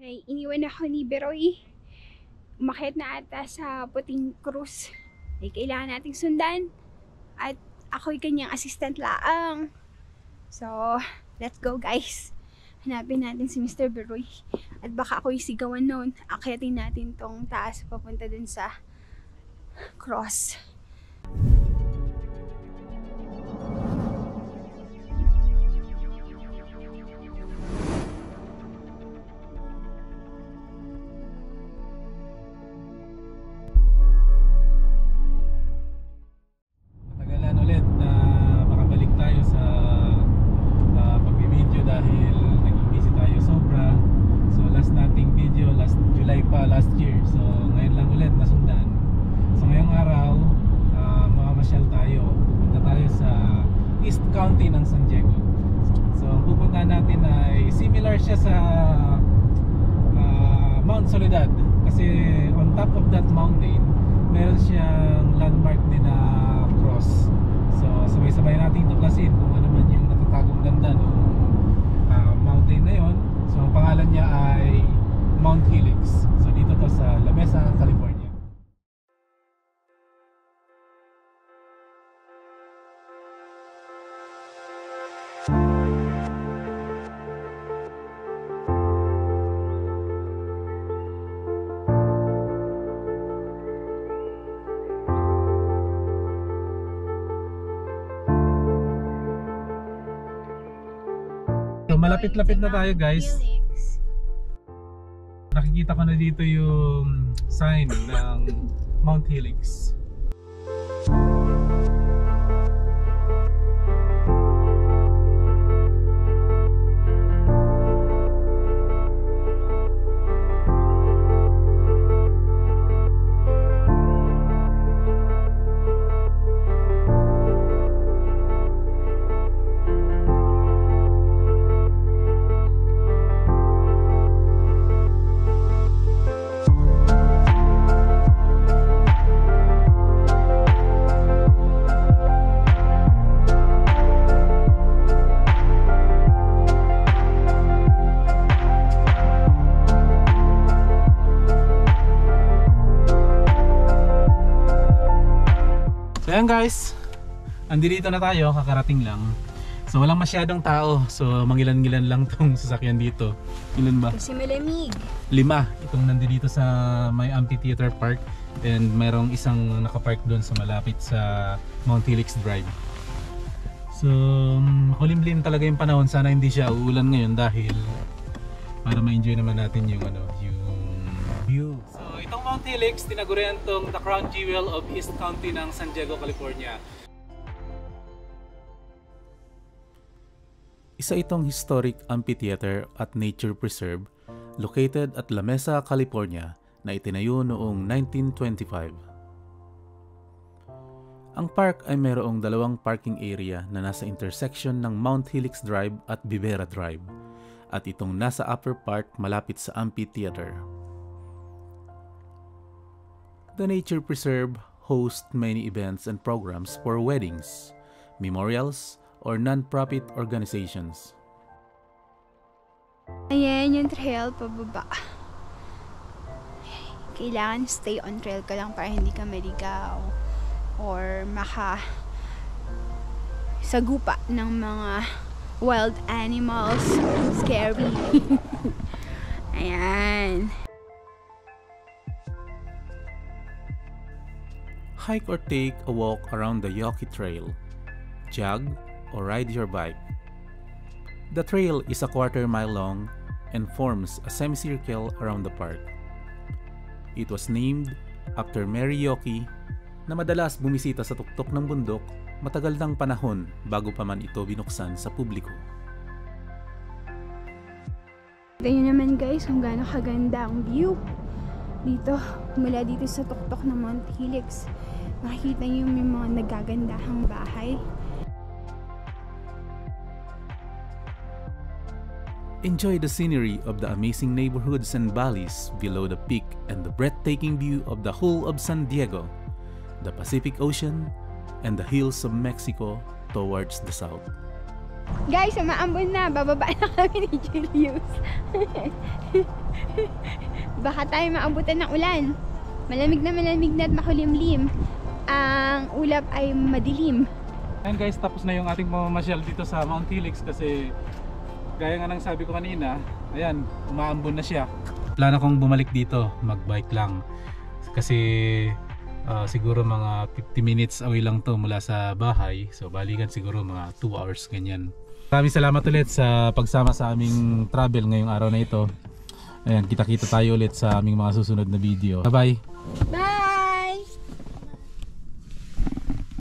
Ay, iniwan ako ni Beroy. Umakyat na ata sa puting krus. Ay, kailangan nating sundan. At ako'y kanyang assistant laang. So, let's go guys. Hanapin natin si Mr. Beroy. At baka ako'y sigawan noon. Akyatin natin tong taas papunta dun sa cross. East County ng San Diego. So ang pupuntahan natin ay similar siya sa uh, Mount Soledad. Kasi on top of that mountain, meron siyang landmark din na cross. So sabay-sabay natin tuklasin kung ano man yung natatagong ganda ng uh, mountain na yon. Malapit-lapit na tayo guys. Nakikita ko na dito yung sign ng Mount Helix. So ayan guys, andito na tayo, kakarating lang. So walang masyadong tao, so mangilan-ngilan lang tong sasakyan dito. Ilan ba? Kasi malamig. Lima itong nandito sa may amphitheater park and mayroong isang nakapark doon sa malapit sa Mount Helix Drive. So makulimlim talaga yung panahon, sana hindi siya uulan ngayon dahil para ma-enjoy naman natin yung ano, yung view. So itong Mount Helix, tinagurian tong the crown jewel of East County ng San Diego, California. Isa itong historic amphitheater at nature preserve located at La Mesa, California na itinayo noong 1925. Ang park ay mayroong dalawang parking area na nasa intersection ng Mount Helix Drive at Bibera Drive at itong nasa upper part malapit sa amphitheater. The nature preserve hosts many events and programs for weddings, memorials, or non-profit organizations. Ayan yung trail pababa. Kailangan stay on trail ka lang para hindi ka maligaw. Or maka sagupa ng mga wild animals. Scary. Ayan. Hike or take a walk around the Yoki Trail. Jog or ride your bike. The trail is a quarter mile long and forms a semicircle around the park. It was named after Mary Yoki na madalas bumisita sa tuktok ng bundok matagal ng panahon bago pa man ito binuksan sa publiko. Tingnan naman guys kung gaano kaganda ang view. Dito, mula dito sa tuktok ng Mount Helix. Makikita yung may mga nagagandahang bahay. Enjoy the scenery of the amazing neighborhoods and valleys below the peak and the breathtaking view of the whole of San Diego, the Pacific Ocean, and the hills of Mexico towards the south. Guys, umaambon na. Bababa na kami ni Julius. Baka tayo maambutan ng ulan. Malamig na malamig na at makulimlim. Ang ulap ay madilim. Ayan guys, tapos na yung ating pamamasyal dito sa Mount Helix kasi gaya nga ng sabi ko kanina, ayan, umaambon na siya. Plano kong bumalik dito, magbike lang. Kasi ah, siguro mga 50 minutes away lang to mula sa bahay. So balikan siguro mga 2 hours ganyan. Maraming salamat ulit sa pagsama sa aming travel ngayong araw na ito. Ayan, kita-kita tayo ulit sa aming mga susunod na video. Bye-bye! Bye!